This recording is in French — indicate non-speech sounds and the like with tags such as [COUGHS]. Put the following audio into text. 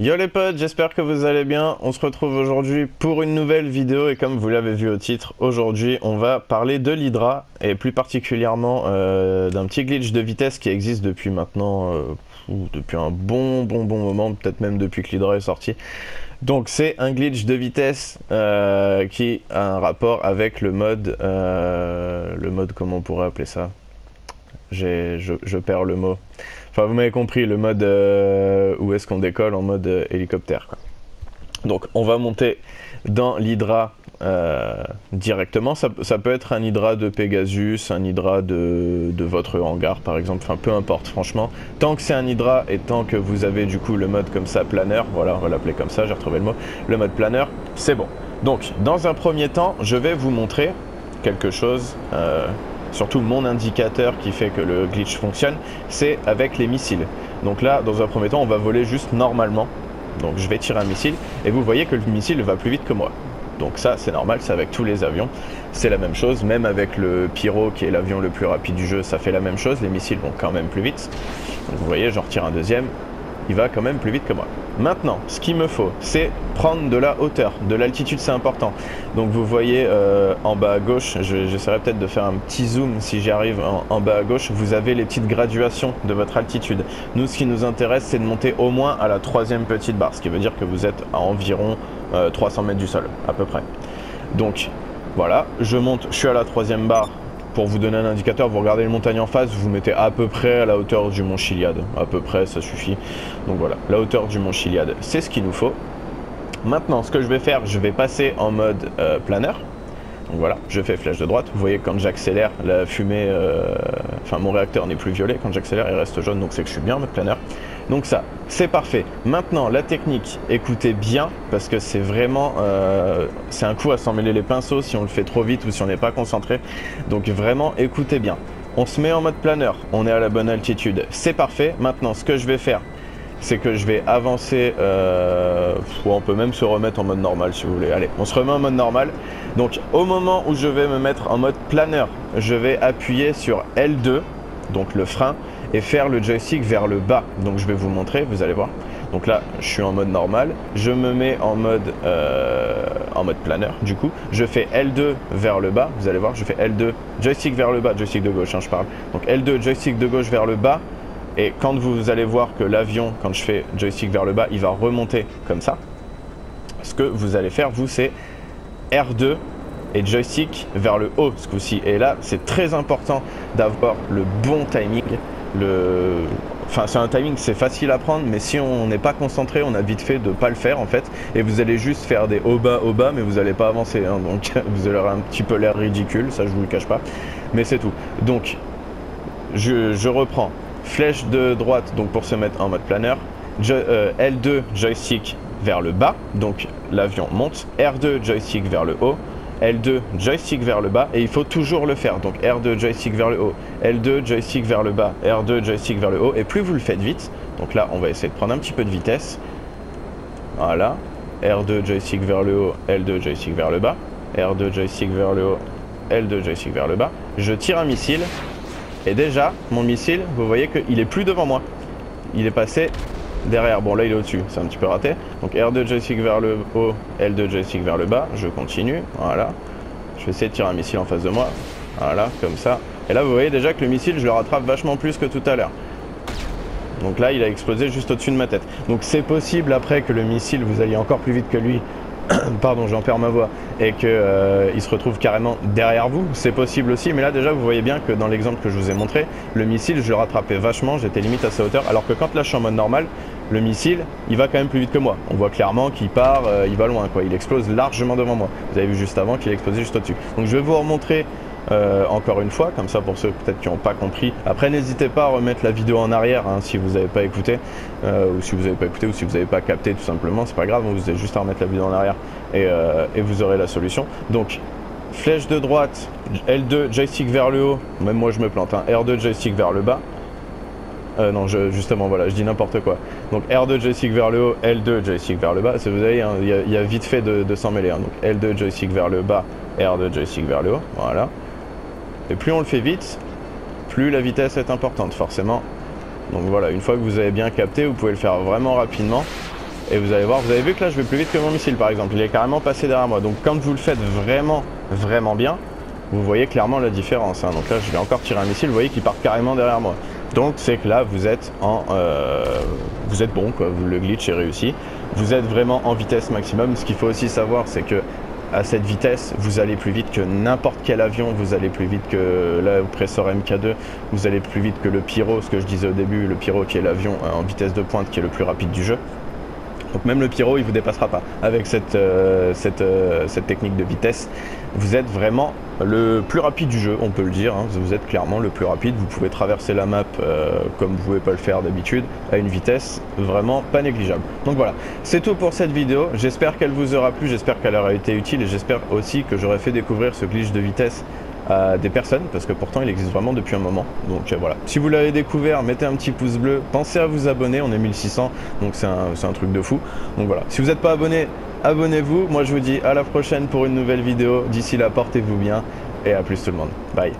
Yo les potes, j'espère que vous allez bien. On se retrouve aujourd'hui pour une nouvelle vidéo et comme vous l'avez vu au titre, aujourd'hui on va parler de l'Hydra et plus particulièrement euh, d'un petit glitch de vitesse qui existe depuis maintenant, euh, depuis un bon bon bon moment, peut-être même depuis que l'Hydra est sorti. Donc c'est un glitch de vitesse euh, qui a un rapport avec le mode, euh, le mode comment on pourrait appeler ça? Je, je perds le mot. Enfin, vous m'avez compris, le mode euh, où est-ce qu'on décolle en mode hélicoptère. Donc, on va monter dans l'Hydra euh, directement. Ça, peut être un Hydra de Pegasus, un Hydra de, de votre hangar, par exemple. Enfin, peu importe, franchement. Tant que c'est un Hydra et tant que vous avez du coup le mode comme ça, planeur, voilà, on va l'appeler comme ça, j'ai retrouvé le mot, le mode planeur, c'est bon. Donc, dans un premier temps, je vais vous montrer quelque chose. euh, surtout mon indicateur qui fait que le glitch fonctionne, c'est avec les missiles. Donc là, dans un premier temps, on va voler juste normalement. Donc je vais tirer un missile et vous voyez que le missile va plus vite que moi. Donc ça, c'est normal, c'est avec tous les avions. C'est la même chose, même avec le Pyro qui est l'avion le plus rapide du jeu, ça fait la même chose. Les missiles vont quand même plus vite. Donc vous voyez, j'en retire un deuxième, il va quand même plus vite que moi. Maintenant, ce qu'il me faut, c'est prendre de la hauteur. De l'altitude, c'est important. Donc vous voyez euh, en bas à gauche, je- j'essaierai peut-être de faire un petit zoom si j'y arrive en, bas à gauche, vous avez les petites graduations de votre altitude. Nous, ce qui nous intéresse, c'est de monter au moins à la troisième petite barre, ce qui veut dire que vous êtes à environ euh, 300 mètres du sol, à peu près. Donc voilà, je monte, je suis à la troisième barre. Pour vous donner un indicateur, vous regardez les montagnes en face, vous mettez à peu près à la hauteur du mont Chiliade. À peu près, ça suffit. Donc voilà, la hauteur du mont Chiliade, c'est ce qu'il nous faut. Maintenant, ce que je vais faire, je vais passer en mode euh, planeur. Donc voilà, je fais flèche de droite. Vous voyez, quand j'accélère, la fumée, euh, enfin mon réacteur n'est plus violet. Quand j'accélère, il reste jaune, donc c'est que je suis bien en planeur. Donc ça, c'est parfait. Maintenant, la technique, écoutez bien, parce que c'est vraiment, euh, c'est un coup à s'en mêler les pinceaux si on le fait trop vite ou si on n'est pas concentré. Donc vraiment, écoutez bien. On se met en mode planeur, on est à la bonne altitude, c'est parfait. Maintenant, ce que je vais faire, c'est que je vais avancer, euh, on peut même se remettre en mode normal si vous voulez. Allez, on se remet en mode normal. Donc au moment où je vais me mettre en mode planeur, je vais appuyer sur L2, donc le frein, et faire le joystick vers le bas. Donc je vais vous montrer, vous allez voir. Donc là, je suis en mode normal. Je me mets en mode, euh, planeur. Du coup, je fais L2 vers le bas. Vous allez voir, je fais L2 joystick vers le bas, joystick de gauche, hein, je parle. Donc L2 joystick de gauche vers le bas. Et quand vous allez voir que l'avion, quand je fais joystick vers le bas, il va remonter comme ça. Ce que vous allez faire, vous, c'est R2 et joystick vers le haut ce coup-ci. Et là, c'est très important d'avoir le bon timing. Le... Enfin, c'est un timing, c'est facile à prendre, mais si on n'est pas concentré, on a vite fait de pas le faire en fait. Et vous allez juste faire des haut bas, haut bas, mais vous n'allez pas avancer. hein. donc [LAUGHS] vous allez avoir un petit peu l'air ridicule, ça je vous le cache pas. Mais c'est tout. Donc, je, reprends. Flèche de droite, donc pour se mettre en mode planeur. Euh, L2 joystick vers le bas, donc l'avion monte. R2 joystick vers le haut. L2 joystick vers le bas et il faut toujours le faire. Donc R2 joystick vers le haut, L2 joystick vers le bas, R2 joystick vers le haut. Et plus vous le faites vite, donc là on va essayer de prendre un petit peu de vitesse. Voilà. R2 joystick vers le haut, L2 joystick vers le bas, R2 joystick vers le haut, L2 joystick vers le bas. Je tire un missile et déjà mon missile, vous voyez qu'il est plus devant moi. Il est passé derrière. Bon là il est au-dessus, c'est un petit peu raté. Donc R2 joystick vers le haut, L2 joystick vers le bas. Je continue, voilà. Je vais essayer de tirer un missile en face de moi. Voilà, comme ça. Et là vous voyez déjà que le missile je le rattrape vachement plus que tout à l'heure. Donc là il a explosé juste au-dessus de ma tête. Donc c'est possible après que le missile vous alliez encore plus vite que lui. [COUGHS] Pardon, j'en perds ma voix. Et qu'il se retrouve carrément derrière vous. C'est possible aussi. Mais là déjà vous voyez bien que dans l'exemple que je vous ai montré, le missile je le rattrapais vachement. J'étais limite à sa hauteur. Alors que quand là je suis en mode normal, le missile, il va quand même plus vite que moi. On voit clairement qu'il part, euh, il va loin, quoi. Il explose largement devant moi. Vous avez vu juste avant qu'il a explosé juste au-dessus. Donc je vais vous remontrer euh, encore une fois, comme ça pour ceux peut-être qui n'ont pas compris. Après, n'hésitez pas à remettre la vidéo en arrière hein, si vous n'avez pas écouté, euh, ou si vous n'avez pas écouté, ou si vous n'avez pas capté tout simplement. C'est pas grave, vous avez juste à remettre la vidéo en arrière et, euh, et vous aurez la solution. Donc, flèche de droite, L2, joystick vers le haut. Même moi, je me plante. hein. R2, joystick vers le bas. Euh, non, je- justement, voilà, je dis n'importe quoi. Donc R2 joystick vers le haut, L2 joystick vers le bas. Vous voyez, hein, il y, a- vite fait de, de s'en mêler. hein. Donc L2 joystick vers le bas, R2 joystick vers le haut, voilà. Et plus on le fait vite, plus la vitesse est importante forcément. Donc voilà, une fois que vous avez bien capté, vous pouvez le faire vraiment rapidement. Et vous allez voir, vous avez vu que là je vais plus vite que mon missile par exemple, il est carrément passé derrière moi. Donc quand vous le faites vraiment, vraiment bien, vous voyez clairement la différence. Hein. Donc là je vais encore tirer un missile, vous voyez qu'il part carrément derrière moi. Donc c'est que là vous êtes en, euh, vous êtes bon quoi, le glitch est réussi. Vous êtes vraiment en vitesse maximum. Ce qu'il faut aussi savoir c'est que à cette vitesse, vous allez plus vite que n'importe quel avion, vous allez plus vite que là, Pressor MK2, vous allez plus vite que le Pyro, ce que je disais au début, le Pyro qui est l'avion en vitesse de pointe qui est le plus rapide du jeu. Donc même le pyro, il vous dépassera pas. Avec cette, euh, euh, cette, technique de vitesse, vous êtes vraiment le plus rapide du jeu, on peut le dire. Hein. Vous êtes clairement le plus rapide. Vous pouvez traverser la map euh, comme vous pouvez pas le faire d'habitude, à une vitesse vraiment pas négligeable. Donc voilà, c'est tout pour cette vidéo. J'espère qu'elle vous aura plu, j'espère qu'elle aura été utile et j'espère aussi que j'aurai fait découvrir ce glitch de vitesse des personnes, parce que pourtant il existe vraiment depuis un moment. Donc euh, voilà. Si vous l'avez découvert, mettez un petit pouce bleu, pensez à vous abonner, on est 1600, donc c'est un, un, truc de fou. Donc voilà. Si vous n'êtes pas abonné, abonnez-vous. Moi je vous dis à la prochaine pour une nouvelle vidéo. D'ici là, portez-vous bien et à plus tout le monde. Bye.